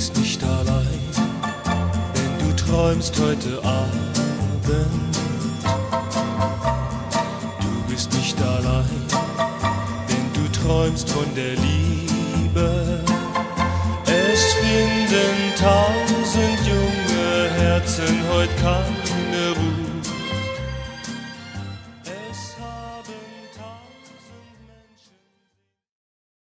bist nicht allein, wenn du träumst heute Abend. Du bist nicht allein, wenn du träumst von der Liebe. Es finden tausend junge Herzen heute kalt.